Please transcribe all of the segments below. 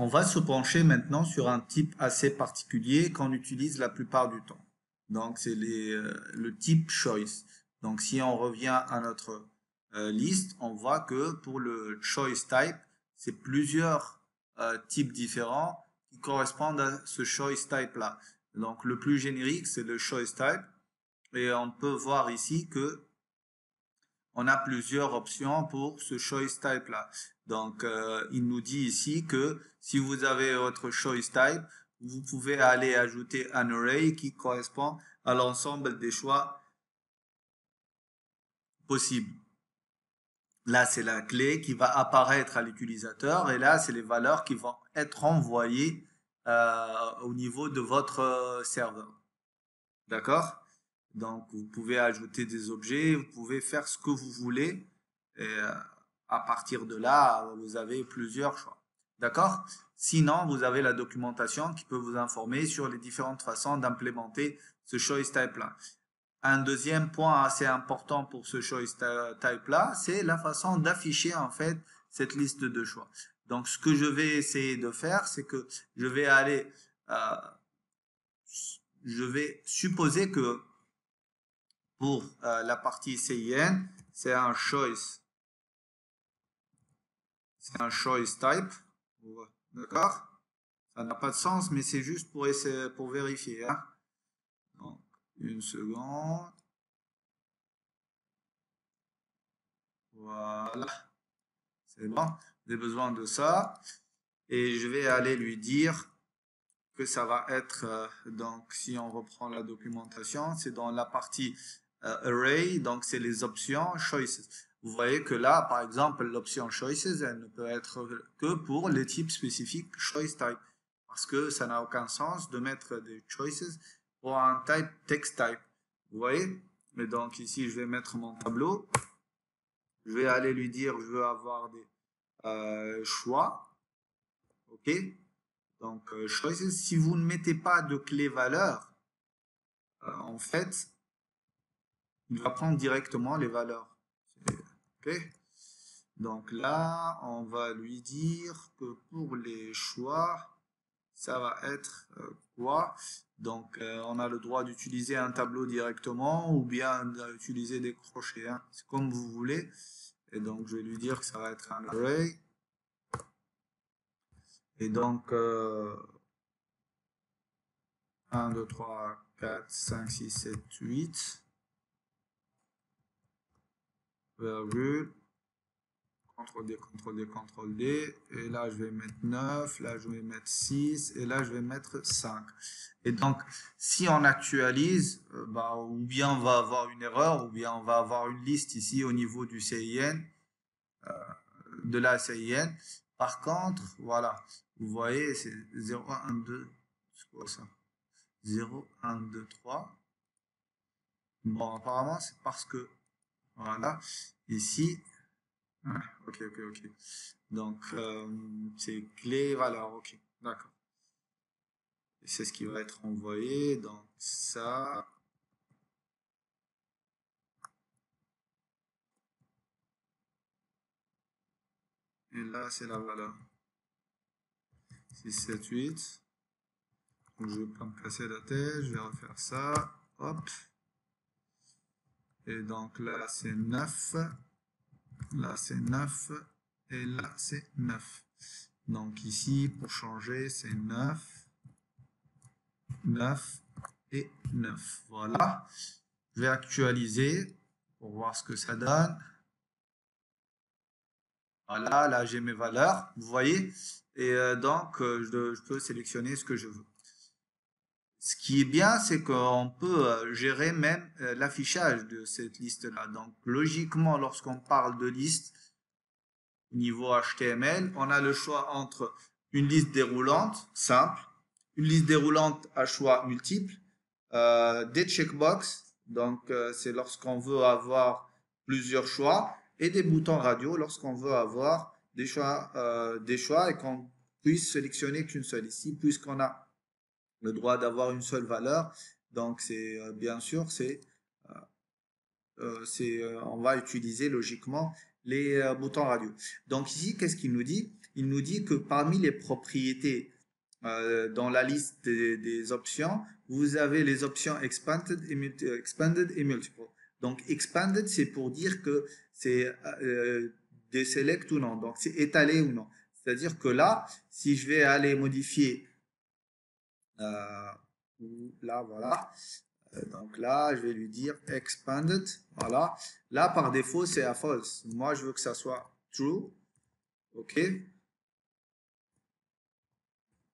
On va se pencher maintenant sur un type assez particulier qu'on utilise la plupart du temps. Donc, c'est euh, le type choice. Donc, si on revient à notre euh, liste, on voit que pour le choice type, c'est plusieurs euh, types différents qui correspondent à ce choice type là. Donc, le plus générique, c'est le choice type. Et on peut voir ici que on a plusieurs options pour ce choice type là. Donc, euh, il nous dit ici que si vous avez votre choice type, vous pouvez aller ajouter un array qui correspond à l'ensemble des choix possibles. Là, c'est la clé qui va apparaître à l'utilisateur et là, c'est les valeurs qui vont être envoyées euh, au niveau de votre euh, serveur. D'accord? Donc, vous pouvez ajouter des objets, vous pouvez faire ce que vous voulez. Et, à partir de là, vous avez plusieurs choix. D'accord? Sinon, vous avez la documentation qui peut vous informer sur les différentes façons d'implémenter ce choice type-là. Un deuxième point assez important pour ce choice type-là, c'est la façon d'afficher en fait cette liste de choix. Donc, ce que je vais essayer de faire, c'est que je vais aller, euh, je vais supposer que pour euh, la partie CIN, c'est un choice c'est un choice type. D'accord? Ça n'a pas de sens, mais c'est juste pour, essayer, pour vérifier. Hein. Donc, une seconde. Voilà. C'est bon? J'ai besoin de ça. Et je vais aller lui dire que ça va être, euh, donc si on reprend la documentation, c'est dans la partie array, donc c'est les options choices. Vous voyez que là, par exemple, l'option choices, elle ne peut être que pour les types spécifiques choice type. Parce que ça n'a aucun sens de mettre des choices pour un type text type. Vous voyez? Mais donc ici, je vais mettre mon tableau. Je vais aller lui dire, je veux avoir des euh, choix. OK? Donc, euh, choices, si vous ne mettez pas de clé valeur, euh, en fait, il va prendre directement les valeurs. Donc là, on va lui dire que pour les choix, ça va être euh, quoi? Donc, euh, on a le droit d'utiliser un tableau directement ou bien d'utiliser des crochets. Hein. C'est comme vous voulez. Et donc, je vais lui dire que ça va être un array. Et donc, 1, 2, 3, 4, 5, 6, 7, 8 virgule, CTRL D, CTRL D, CTRL D, et là je vais mettre 9, là je vais mettre 6, et là je vais mettre 5. Et donc, si on actualise, euh, bah, ou bien on va avoir une erreur, ou bien on va avoir une liste ici au niveau du CIN, euh, de la CIN. Par contre, voilà, vous voyez, c'est 0, 1, 2, c'est quoi ça? 0, 1, 2, 3. Bon, apparemment, c'est parce que voilà. Ici, ok, ok, ok. Donc, euh, c'est clé valeur, ok, d'accord. C'est ce qui va être envoyé. Donc, ça. Et là, c'est la valeur. 6, 7, 8. Donc, je vais pas me casser la tête. Je vais refaire ça. Hop. Et donc là, c'est 9. Là, c'est 9. Et là, c'est 9. Donc ici, pour changer, c'est 9. 9 et 9. Voilà. Je vais actualiser pour voir ce que ça donne. Voilà, là j'ai mes valeurs, vous voyez. Et euh, donc, euh, je peux sélectionner ce que je veux. Ce qui est bien, c'est qu'on peut euh, gérer même euh, l'affichage de cette liste-là. Donc, logiquement, lorsqu'on parle de liste niveau HTML, on a le choix entre une liste déroulante simple, une liste déroulante à choix multiples, euh, des checkbox, donc c'est lorsqu'on veut avoir plusieurs choix, et des boutons radio lorsqu'on veut avoir des choix, des choix et qu'on puisse sélectionner qu'une seule. Ici, puisqu'on a le droit d'avoir une seule valeur. Donc, c'est euh, bien sûr, c'est euh, euh, on va utiliser logiquement les boutons radio. Donc ici, qu'est-ce qu'il nous dit? Il nous dit que parmi les propriétés dans la liste des, options, vous avez les options expanded et, multiple. Donc, expanded, c'est pour dire que c'est euh, des select ou non. Donc, c'est étalé ou non. C'est-à-dire que là, si je vais aller modifier, là, voilà. Euh, donc là, je vais lui dire expanded. Voilà. Là, par défaut, c'est à false. Moi, je veux que ça soit true. OK.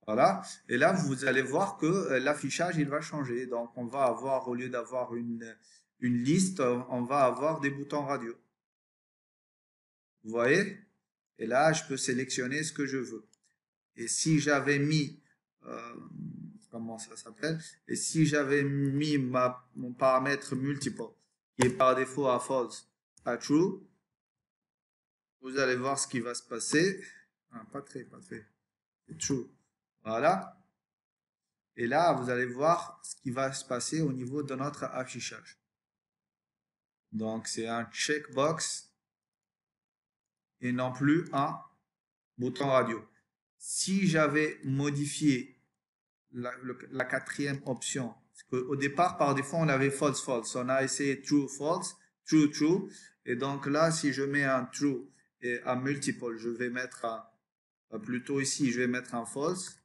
Voilà. Et là, vous allez voir que euh, l'affichage, il va changer. Donc, on va avoir, au lieu d'avoir une, liste, on va avoir des boutons radio. Vous voyez? Et là, je peux sélectionner ce que je veux. Et si j'avais mis, euh, comment ça s'appelle Et si j'avais mis ma, mon paramètre multiple, qui est par défaut à false, à true, vous allez voir ce qui va se passer. Ah, pas très, pas très. True. Voilà. Et là, vous allez voir ce qui va se passer au niveau de notre affichage. Donc, c'est un checkbox et non plus un bouton radio. Si j'avais modifié la, quatrième option, au départ, par défaut, on avait false, false. On a essayé true, false, true, true. Et donc là, si je mets un true et un multiple, je vais mettre un, plutôt ici, je vais mettre un false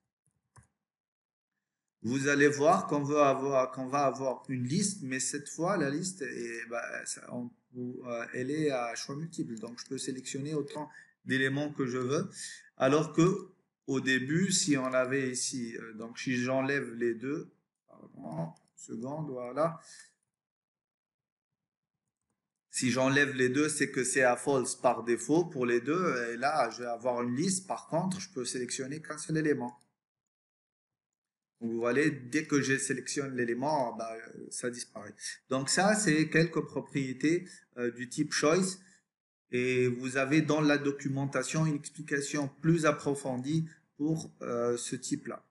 vous allez voir qu'on veut avoir, qu'on va avoir une liste, mais cette fois, la liste, est, bah, euh, elle est à choix multiple. Donc, je peux sélectionner autant d'éléments que je veux. Alors que, au début, si on avait ici, euh, donc si j'enlève les deux, pardon, seconde, voilà. Si j'enlève les deux, c'est que c'est à false par défaut pour les deux. Et là, je vais avoir une liste. Par contre, je peux sélectionner qu'un seul élément. Vous voyez, dès que je sélectionne l'élément, bah, ça disparaît. Donc ça, c'est quelques propriétés euh, du type choice. Et vous avez dans la documentation une explication plus approfondie pour euh, ce type-là.